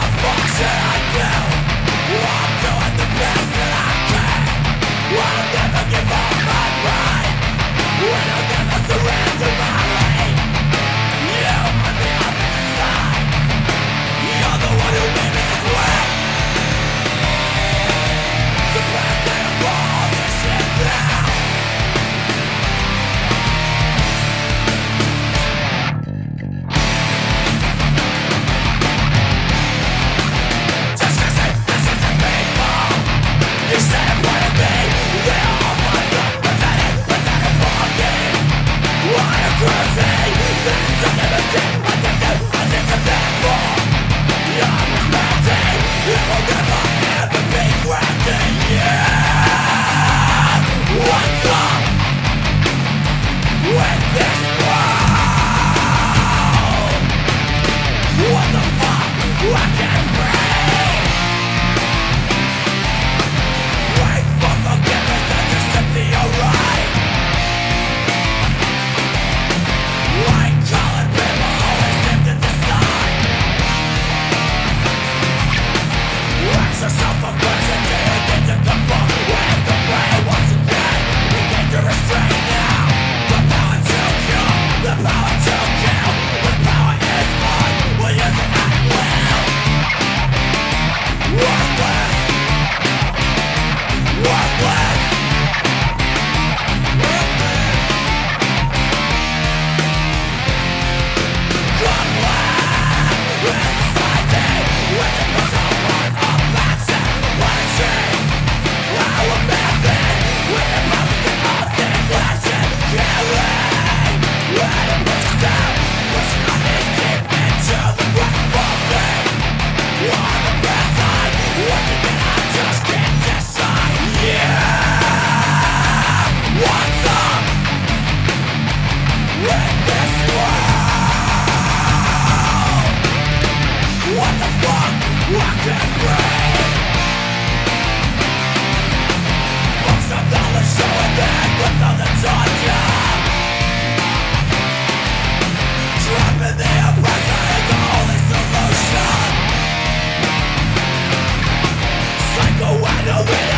the fuck should I do? I'm doing the best that I can. Something to I'll